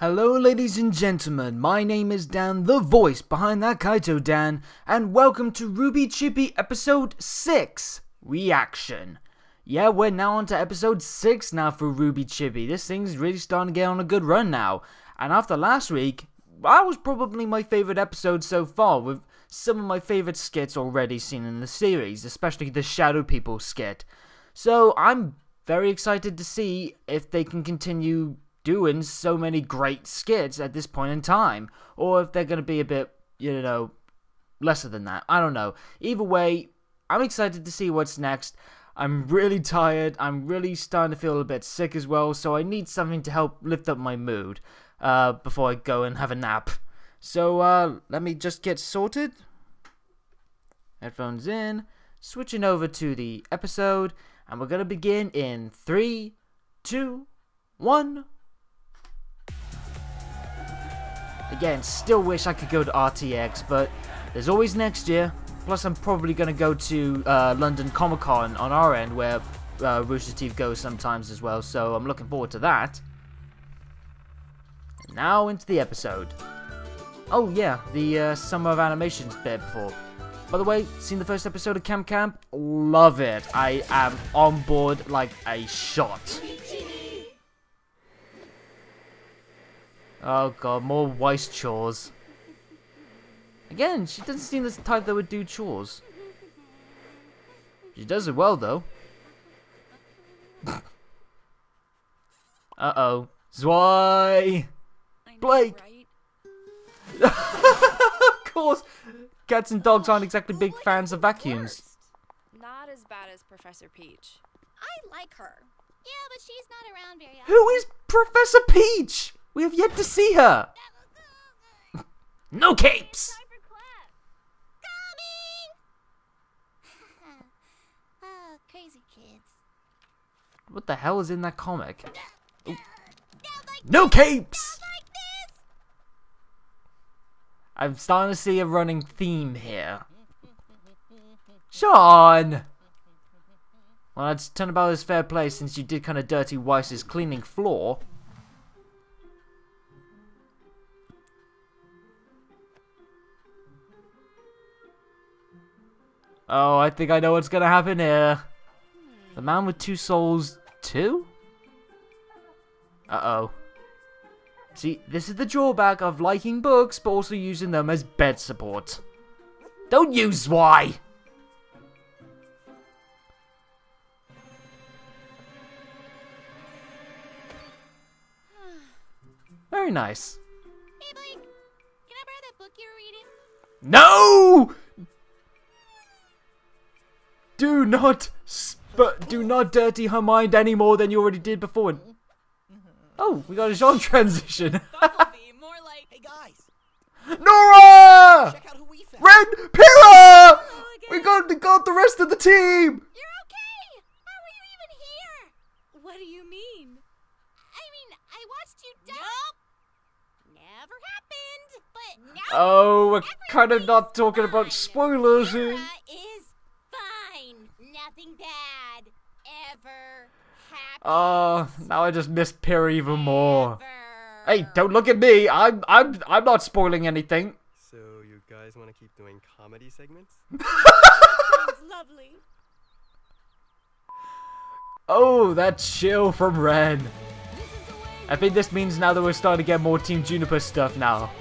Hello, ladies and gentlemen. My name is Dan, the voice behind that Kaito Dan, and welcome to RWBY Chibi Episode 6 Reaction. Yeah, we're now on to Episode 6 now for RWBY Chibi. This thing's really starting to get on a good run now. And after last week, that was probably my favorite episode so far, with some of my favorite skits already seen in the series, especially the Shadow People skit. So I'm very excited to see if they can continue doing so many great skits at this point in time, or if they're going to be a bit, you know, lesser than that. I don't know. Either way, I'm excited to see what's next. I'm really tired. I'm really starting to feel a bit sick as well, so I need something to help lift up my mood uh, before I go and have a nap. So uh, let me just get sorted. Headphones in, switching over to the episode, and we're gonna begin in three, two, one. Again, still wish I could go to RTX, but there's always next year. Plus, I'm probably going to go to uh, London Comic Con on our end, where uh, Rooster Teeth goes sometimes as well, so I'm looking forward to that. And now into the episode. Oh yeah, the uh, Summer of Animations bit before. By the way, seen the first episode of Camp Camp? Love it. I am on board like a shot. Oh god, more Weiss chores. Again, she doesn't seem the type that would do chores. She does it well, though. Uh-oh. Zwei! Blake! of course! Cats and dogs aren't exactly big fans of vacuums. Not as bad as Professor Peach. I like her. Yeah, but she's not around very often. Who is Professor Peach? We have yet to see her. no capes! Time for class. Coming! oh, crazy kids. What the hell is in that comic? Like, No capes! like this! I'm starting to see a running theme here. Sean! Well, that's turn about as fair play since you did kind of dirty Weiss's cleaning floor. Oh, I think I know what's gonna happen here. The man with two souls, two? Uh-oh. See, this is the drawback of liking books, but also using them as bed support. Don't use why. Very nice. Hey, Blake. Can I borrow that book you were reading? No! Do not sp- do not dirty her mind any more than you already did before. Mm-hmm. Mm-hmm. Oh, we got a genre transition. More like. Hey guys, Nora! check out who we found. Red Pyrrha! Oh, we got, got the rest of the team! You're okay! How are you even here? What do you mean? I mean, I watched you die. Nope. Never happened. But now Oh, we're kind of not talking about spoilers here. Pyrrha is fine. Nothing bad ever happened. Oh, now I just miss Pyrrha even more. Ever. Hey, don't look at me. I'm I'm I'm not spoiling anything. So you guys want to keep doing comedy segments? Sounds lovely. Oh, that chill from Ren. I think this means now that we're starting to get more Team Juniper stuff now.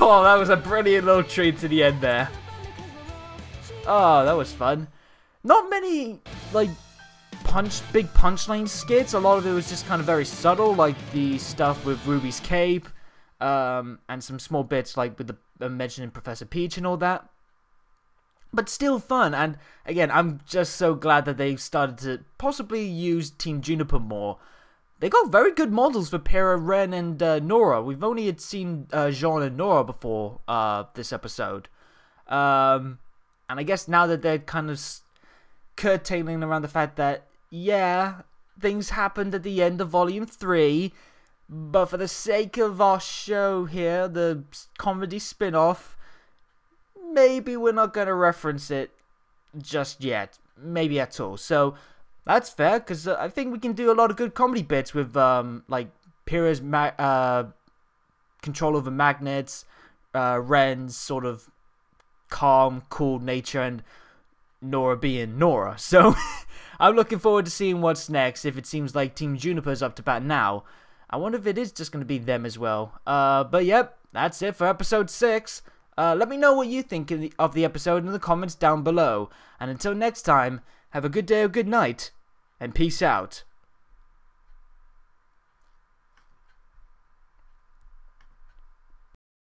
Oh, that was a brilliant little treat to the end there. Oh, that was fun. Not many, like, punch, big punchline skits. A lot of it was just kind of very subtle, like the stuff with Ruby's cape, um, and some small bits like with the uh, mentioning Professor Peach and all that but still fun. And again, I'm just so glad that they've started to possibly use Team Juniper more. They got very good models for Pyrrha, Ren, and uh, Nora. We've only had seen uh, Jaune and Nora before uh, this episode. Um, and I guess now that they're kind of curtailing around the fact that, yeah, things happened at the end of Volume 3, but for the sake of our show here, the comedy spin off, maybe we're not going to reference it just yet. Maybe at all. So that's fair because uh, I think we can do a lot of good comedy bits with um like Pyrrha's ma- uh, control over magnets, uh, Ren's sort of calm, cool nature, and Nora being Nora. So I'm looking forward to seeing what's next. If it seems like Team Juniper's up to bat now, I wonder if it is just going to be them as well. Uh, but yep, that's it for episode six. Uh, let me know what you think the, of the episode in the comments down below. And until next time, have a good day or good night, and peace out.